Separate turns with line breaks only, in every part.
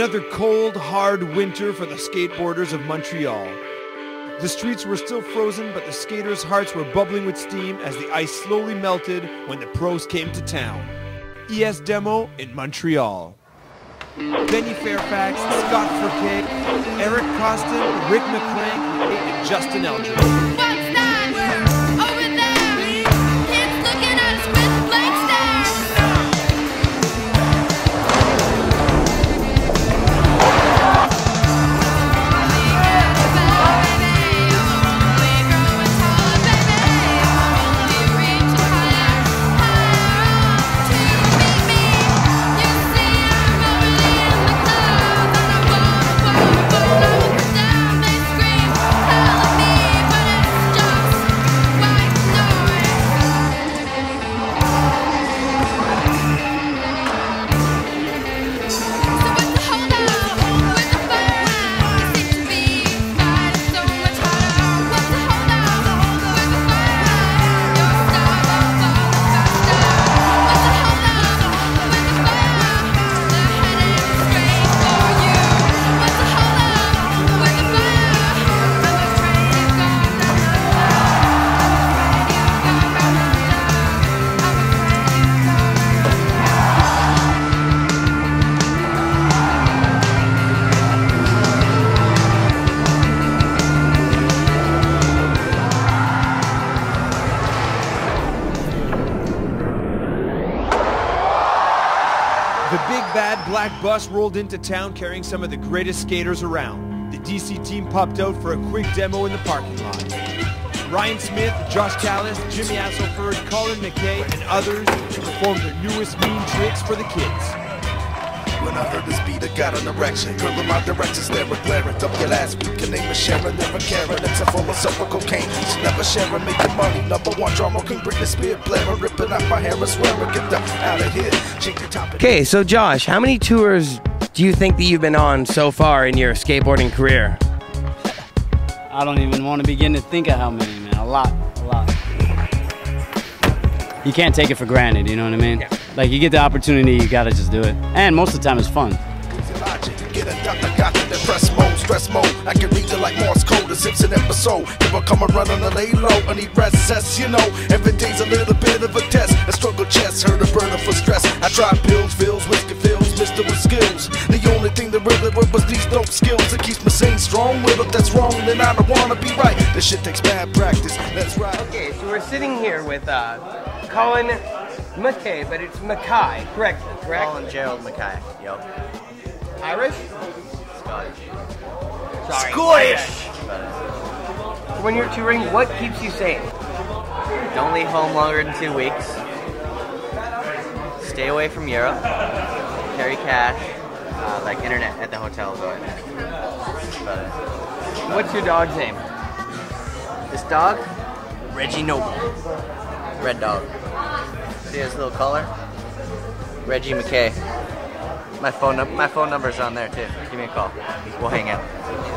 Another cold, hard winter for the skateboarders of Montreal. The streets were still frozen, but the skaters' hearts were bubbling with steam as the ice slowly melted when the pros came to town. ES Demo in Montreal. Benny Fairfax, Scott Furquet, Eric Koston, Rick McCrank, and Justin Eldridge. Bus rolled into town carrying some of the greatest skaters around. The DC team popped out for a quick demo in the parking lot. Ryan Smith, Josh Kalis, Jimmy Asselford, Colin McKay, and others performed their newest mean tricks for the kids.
When I heard this beat, I got an erection. Girl in my direction, staring, glaring. Up your last week, your name is Sharon, never caring. Except for myself with cocaine. She never sharing, making money. Number one drama, King Britney Spears, blaring, ripping out my hair and swearing. Get the out of here. Change the topic.
Okay, so Josh, how many tours do you think that you've been on so far in your skateboarding career?
I don't even want to begin to think of how many, man. A lot, a lot. You can't take it for granted, you know what I mean? Like, you get the opportunity, you gotta just do it. And most of the time, it's fun.
Stress mode. I can read it like Morse code, episode. Come around lay low, I need recess, you know. Every day's a little bit of a test. Struggle chest, heard a burner for stress. I pills, fills, whiskey fills, mister with skills. The only thing that really was these dope skills. That keeps me sane, strong with it, that's wrong. Then I don't wanna be right. This shit takes bad practice, let's ride.
Okay, so we're sitting here with uh, Colin McKay, but it's Mackay, correct? Correct.
Colin Gerald Mackay. Yep.
Irish?
Scottish.
Sorry.
Scottish!
When you're touring, what keeps you sane?
Don't leave home longer than two weeks. Stay away from Europe. Carry cash. Uh, like internet at the hotel is all right. That's.
What's your dog's name?
This dog, Reggie Noble. Red dog. See his little collar? Reggie McKay. My phone my phone number's on there too. Give me a call. We'll hang out.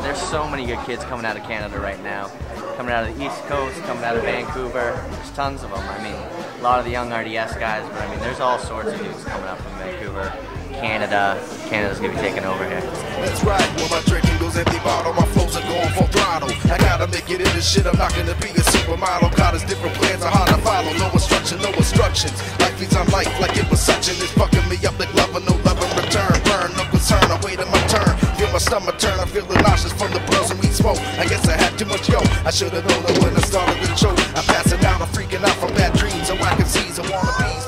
There's so many good kids coming out of Canada right now. Coming out of the East Coast, coming out of Vancouver. There's tons of them. I mean, a lot of the young RDS guys, but I mean, there's all sorts of dudes coming up from Vancouver, Canada. Canada's gonna be taking over here.
Goes empty bottle, my flows are going full throttle. I gotta make it in this shit. I'm not gonna be a supermodel. Got us different plans on how to follow. No instruction, no instructions. Life feeds on life like it was such, and It's fucking me up like love and no love in return. Burn, no concern. I waited my turn. Feel my stomach turn. I feel the nauseous from the bros and we smoke. I guess I had too much yo. I should've known that when I started the choke. I'm passing out. I'm freaking out from bad dreams. I'm whacking Z's and wannabes.
How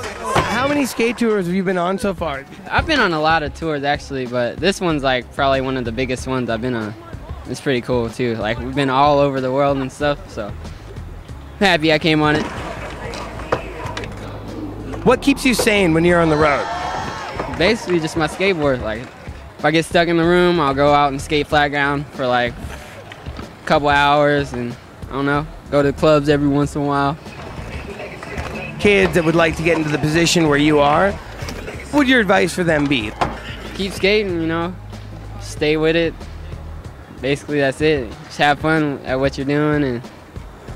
many skate tours have you been on so far?
I've been on a lot of tours actually, but this one's like probably one of the biggest ones I've been on. It's pretty cool too. Like we've been all over the world and stuff, so happy I came on it.
What keeps you sane when you're on the road?
Basically just my skateboard. Like if I get stuck in the room, I'll go out and skate flat ground for like a couple hours and I don't know, go to clubs every once in a while.
Kids that would like to get into the position where you are, what would your advice for them be?
Keep skating, you know, stay with it. Basically that's it. Just have fun at what you're doing and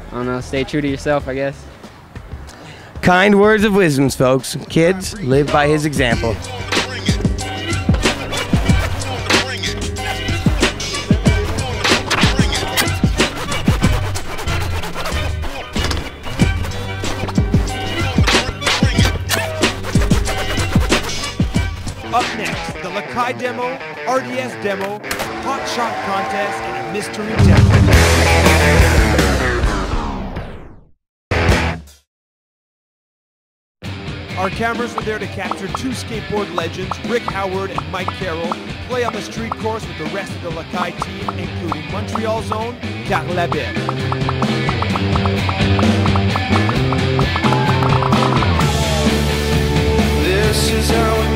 I don't know, stay true to yourself, I guess.
Kind words of wisdoms, folks. Kids, live by his example.
Demo, RDS demo, hot shot contest, and a mystery demo. Our cameras were there to capture two skateboard legends, Rick Howard and Mike Carroll, play on the street course with the rest of the Lakai team, including Montreal's own Carl Labelle.
This is
our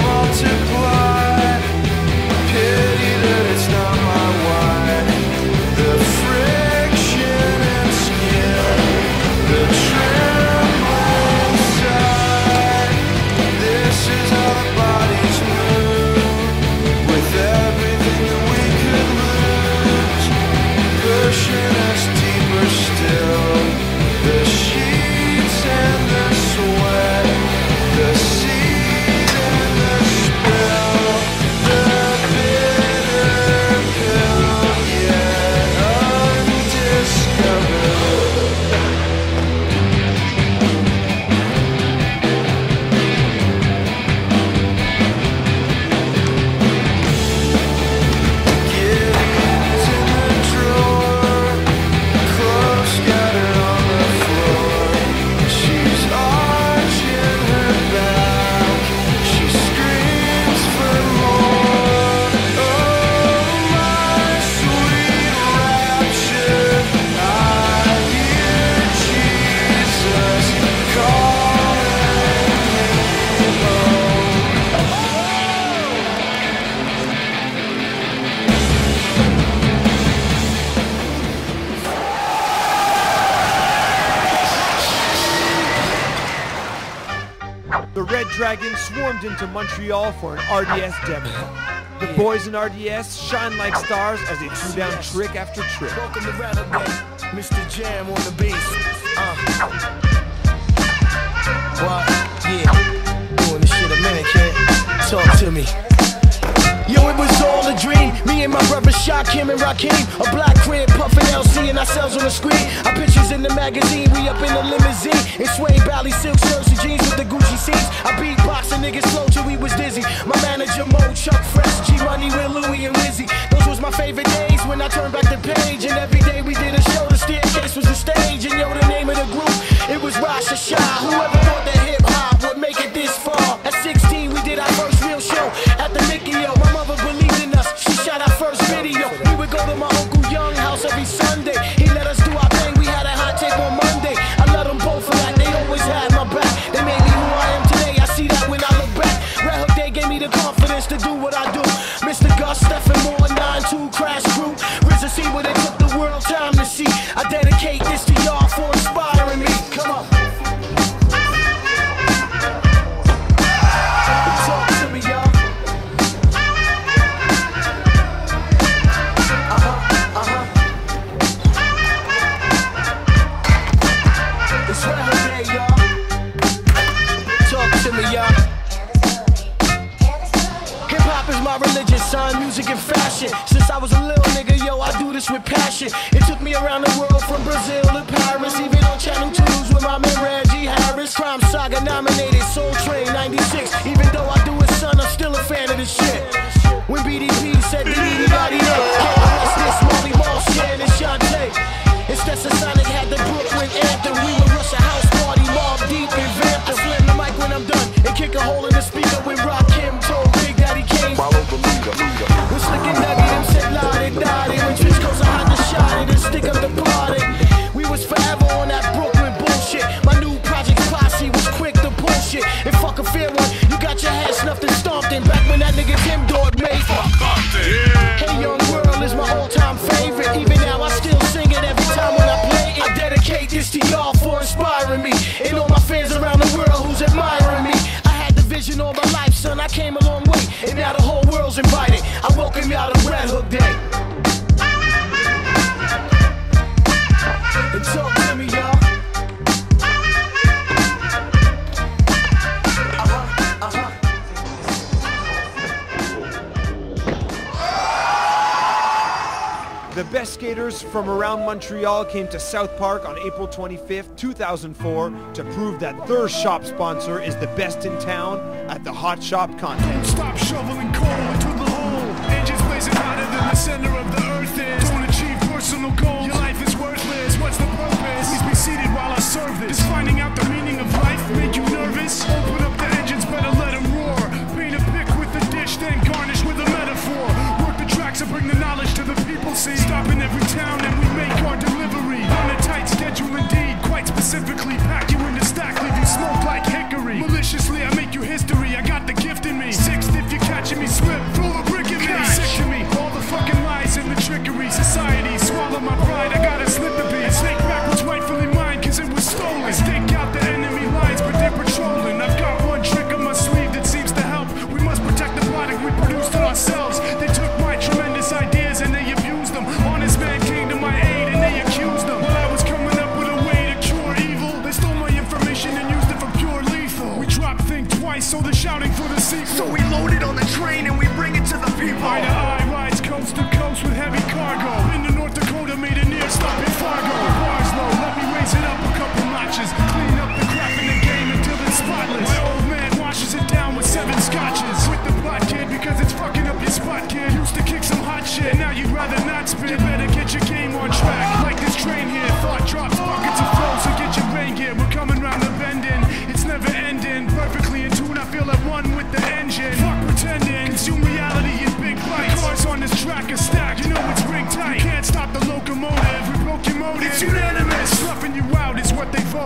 swarmed into Montreal for an RDS demo. The boys in RDS shine like stars as they threw down trick after trick.
Welcome to Mr. Jam on the beats. Uh. What? Yeah. Doing this shit a minute, kid. Talk to me. Yo, it was all a dream. Me and my brother Shaq, him and Rakim. A black crib, puffing LC and ourselves on the screen. Our pictures in the magazine, we up in the limousine. In suede bally silk shirts and jeans with the Gucci seats. I beat boxing niggas slow till we was dizzy. My manager Mo, Chuck Fresh, G Money with Louie and Wiz. Those was my favorite days when I turned back the page. And every day we did a show, the staircase was the stage. And yo, the name of the group, it was Rasha Shy. Whoever thought that hip hop would make it this far? At 16, we did our first real show at the Nick From around
Montreal came to South Park on April 25, 2004 to prove that their shop sponsor is the best in town at the Hot Shop contest.
Stop shoveling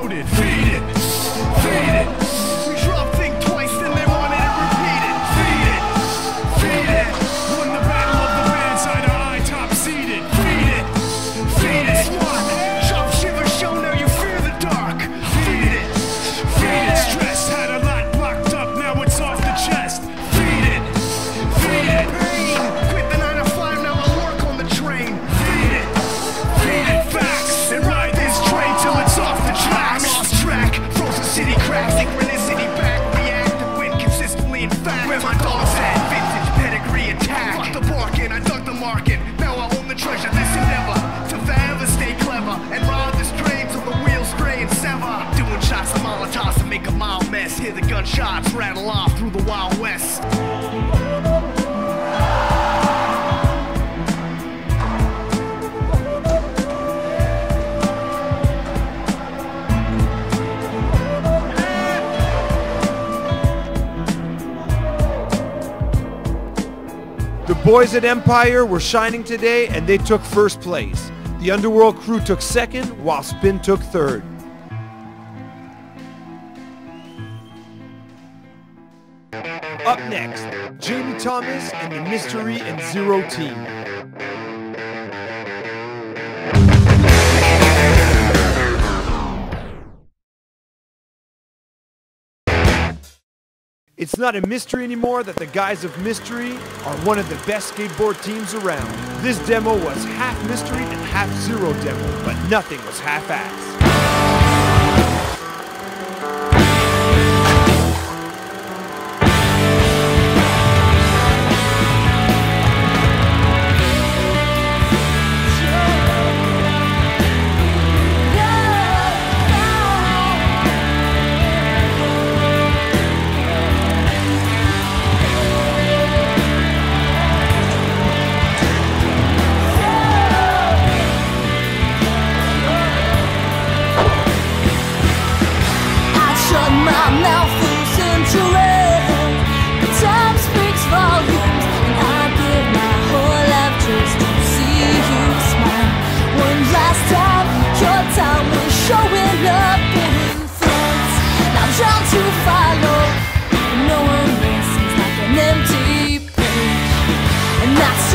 loaded. where my dog's at. Vintage pedigree attack. Fuck the barking, I dug the market. Now I own the treasure. This endeavor to forever stay clever and ride this train till the wheels gray and sever. Doing shots of Molotovs to make a mild mess. Hear the gunshots rattle off through the Wild West.
boys at Empire were shining today and they took first place. The Underworld crew took second while Spin took third. Up next, Jamie Thomas and the Mystery and Zero team. It's not a mystery anymore that the guys of Mystery are one of the best skateboard teams around. This demo was half mystery and half zero demo, but nothing was half-assed.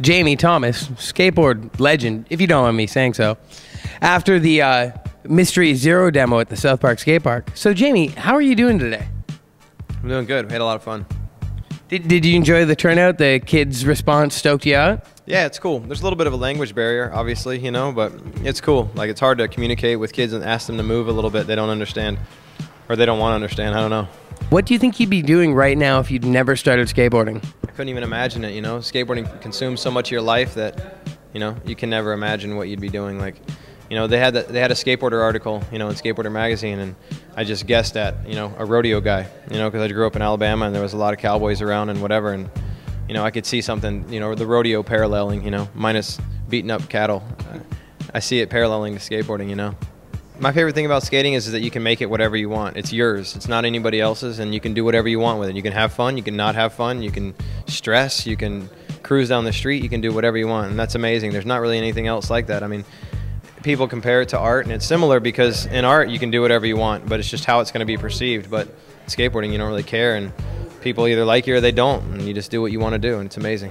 Jamie Thomas, skateboard legend, if you don't mind me saying so, after the uh, Mystery Zero demo at the South Park Skate Park. So, Jamie, how are you doing today?
I'm doing good. We had a lot of fun.
Did, did you enjoy the turnout? The kids' response stoked you out?
Yeah, it's cool. There's a little bit of a language barrier, obviously, you know, but it's cool. Like, it's hard to communicate with kids and ask them to move a little bit. They don't understand or they don't want to understand. I don't know.
What do you think you'd be doing right now if you'd never started skateboarding?
I couldn't even imagine it. You know, skateboarding consumes so much of your life that, you know, you can never imagine what you'd be doing. Like, you know, they had that, they had a skateboarder article, you know, in Skateboarder magazine, and I just guessed at, you know, a rodeo guy, you know, because I grew up in Alabama and there was a lot of cowboys around and whatever, and you know, I could see something, you know, the rodeo paralleling, you know, minus beating up cattle. I see it paralleling to skateboarding, you know. My favorite thing about skating is, is that you can make it whatever you want. It's yours. It's not anybody else's, and you can do whatever you want with it. You can have fun. You can not have fun. You can stress. You can cruise down the street. You can do whatever you want, and that's amazing. There's not really anything else like that. I mean, people compare it to art, and it's similar because in art you can do whatever you want, but it's just how it's going to be perceived. But skateboarding, you don't really care, and people either like you or they don't, and you just do what you want to do, and it's amazing.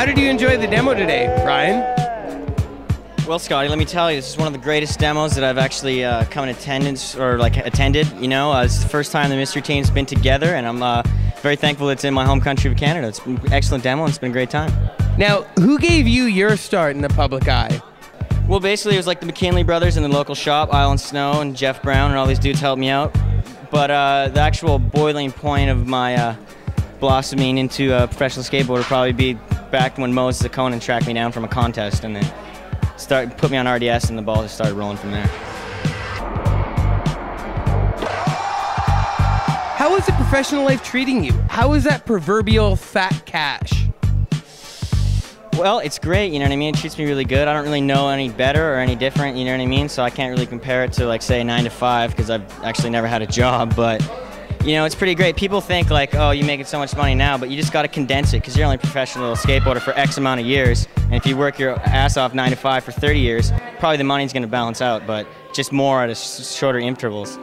How did you enjoy the demo today, Ryan?
Well, Scotty, let me tell you, this is one of the greatest demos that I've actually uh, come in attendance or like attended. You know, uh, it's the first time the mystery team's been together, and I'm uh, very thankful it's in my home country of Canada. It's been an excellent demo, and it's been a great time.
Now, who gave you your start in the public eye?
Well, basically, it was like the McKinley brothers in the local shop, Island Snow and Jeff Brown, and all these dudes helped me out. But uh, the actual boiling point of my uh, blossoming into a professional skateboarder probably be back when Moses Conan tracked me down from a contest, and then start put me on RDS, and the ball just started rolling from there.
How is the professional life treating you? How is that proverbial fat cash?
Well, it's great, you know what I mean? It treats me really good. I don't really know any better or any different, you know what I mean? So I can't really compare it to, like, say, 9 to 5 because I've actually never had a job, but, you know, it's pretty great. People think, like, oh, you're making so much money now, but you just got to condense it because you're only a professional skateboarder for X amount of years. And if you work your ass off 9 to 5 for 30 years, probably the money's going to balance out, but just more at shorter intervals.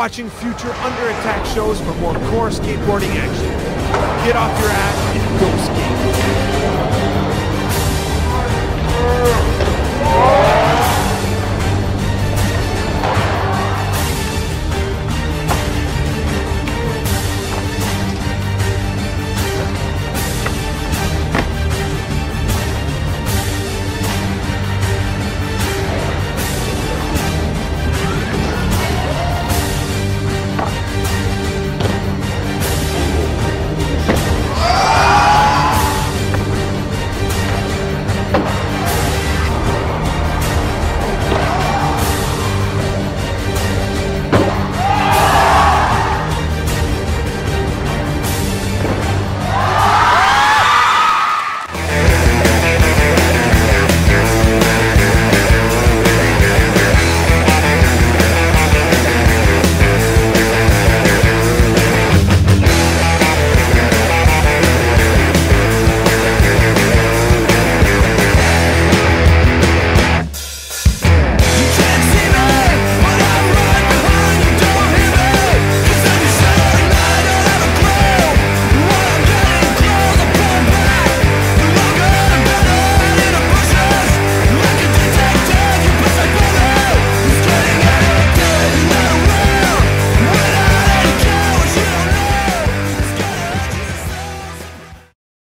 Watching future Under Attack shows for more core skateboarding action. Get off your ass and go skate.